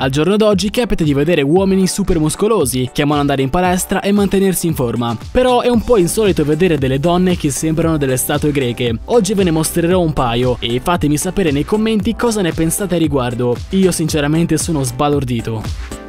Al giorno d'oggi capita di vedere uomini super muscolosi che amano andare in palestra e mantenersi in forma. Però è un po' insolito vedere delle donne che sembrano delle statue greche. Oggi ve ne mostrerò un paio e fatemi sapere nei commenti cosa ne pensate a riguardo. Io sinceramente sono sbalordito.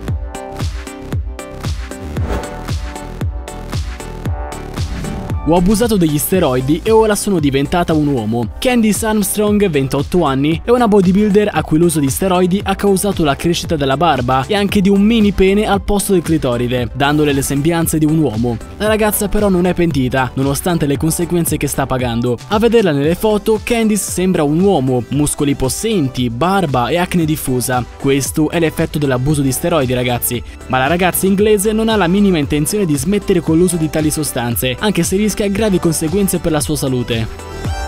Ho abusato degli steroidi e ora sono diventata un uomo. Candice Armstrong, 28 anni, è una bodybuilder a cui l'uso di steroidi ha causato la crescita della barba e anche di un mini pene al posto del clitoride, dandole le sembianze di un uomo. La ragazza però non è pentita, nonostante le conseguenze che sta pagando. A vederla nelle foto, Candice sembra un uomo, muscoli possenti, barba e acne diffusa. Questo è l'effetto dell'abuso di steroidi, ragazzi. Ma la ragazza inglese non ha la minima intenzione di smettere con l'uso di tali sostanze, anche se rischia rischia gravi conseguenze per la sua salute.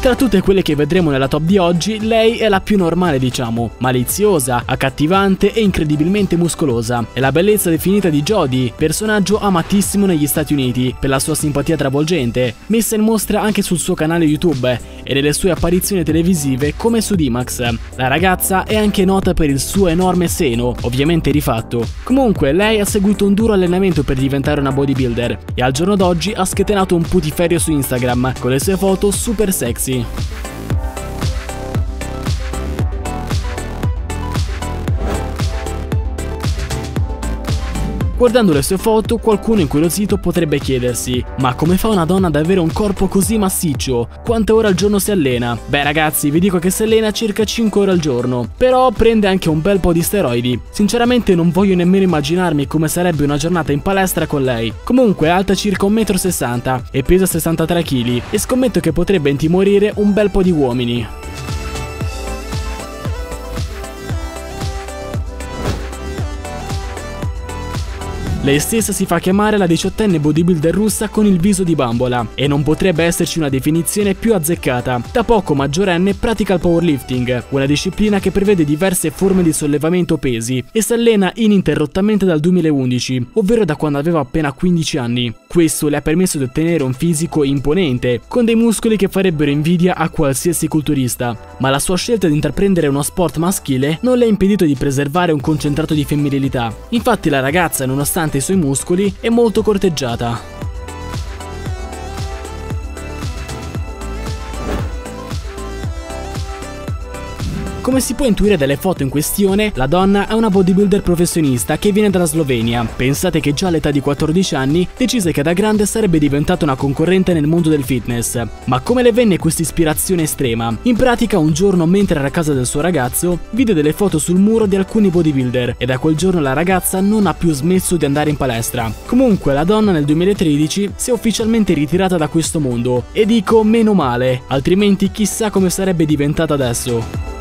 Tra tutte quelle che vedremo nella top di oggi, lei è la più normale diciamo, maliziosa, accattivante e incredibilmente muscolosa. È la bellezza definita di Jodie, personaggio amatissimo negli Stati Uniti per la sua simpatia travolgente, messa in mostra anche sul suo canale YouTube e nelle sue apparizioni televisive come su Dimax. La ragazza è anche nota per il suo enorme seno, ovviamente rifatto. Comunque, lei ha seguito un duro allenamento per diventare una bodybuilder e al giorno d'oggi ha scatenato un putiferio su Instagram con le sue foto super sexy. see. Guardando le sue foto, qualcuno incuriosito potrebbe chiedersi Ma come fa una donna ad avere un corpo così massiccio? Quante ore al giorno si allena? Beh ragazzi, vi dico che si allena circa 5 ore al giorno Però prende anche un bel po' di steroidi Sinceramente non voglio nemmeno immaginarmi come sarebbe una giornata in palestra con lei Comunque alta circa 1,60 m e pesa 63 kg E scommetto che potrebbe intimorire un bel po' di uomini Lei stessa si fa chiamare la diciottenne bodybuilder russa con il viso di bambola e non potrebbe esserci una definizione più azzeccata. Da poco maggiorenne pratica il powerlifting, una disciplina che prevede diverse forme di sollevamento pesi e si allena ininterrottamente dal 2011, ovvero da quando aveva appena 15 anni. Questo le ha permesso di ottenere un fisico imponente, con dei muscoli che farebbero invidia a qualsiasi culturista. Ma la sua scelta di intraprendere uno sport maschile non le ha impedito di preservare un concentrato di femminilità. Infatti la ragazza, nonostante nonostante i suoi muscoli, è molto corteggiata. Come si può intuire dalle foto in questione, la donna è una bodybuilder professionista che viene dalla Slovenia. Pensate che già all'età di 14 anni decise che da grande sarebbe diventata una concorrente nel mondo del fitness. Ma come le venne questa ispirazione estrema? In pratica un giorno mentre era a casa del suo ragazzo, vide delle foto sul muro di alcuni bodybuilder e da quel giorno la ragazza non ha più smesso di andare in palestra. Comunque la donna nel 2013 si è ufficialmente ritirata da questo mondo e dico meno male, altrimenti chissà come sarebbe diventata adesso.